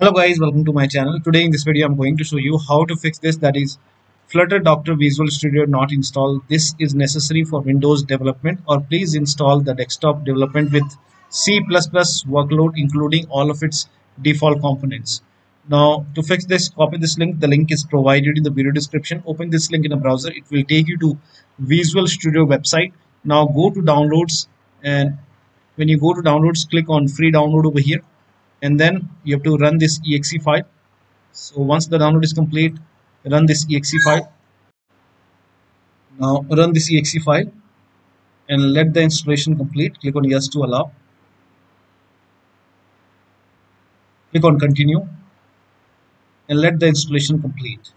Hello guys, welcome to my channel. Today in this video I'm going to show you how to fix this that is Flutter Doctor Visual Studio not installed. This is necessary for Windows development or please install the desktop development with C++ workload including all of its default components. Now to fix this copy this link the link is provided in the video description open this link in a browser it will take you to Visual Studio website now go to downloads and when you go to downloads click on free download over here and then you have to run this exe file. So once the download is complete run this exe file. Now run this exe file and let the installation complete. Click on yes to allow. Click on continue and let the installation complete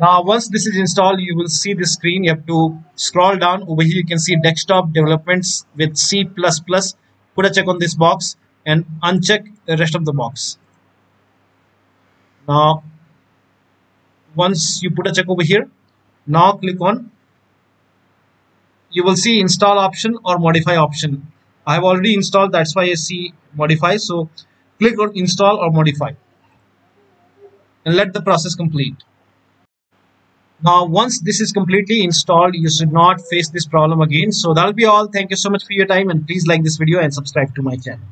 now once this is installed you will see the screen. You have to scroll down. Over here you can see desktop developments with C++ put a check on this box and uncheck the rest of the box. Now once you put a check over here now click on you will see install option or modify option. I have already installed. That's why I see modify. So click on install or modify and let the process complete now once this is completely installed you should not face this problem again. So that'll be all. Thank you so much for your time and please like this video and subscribe to my channel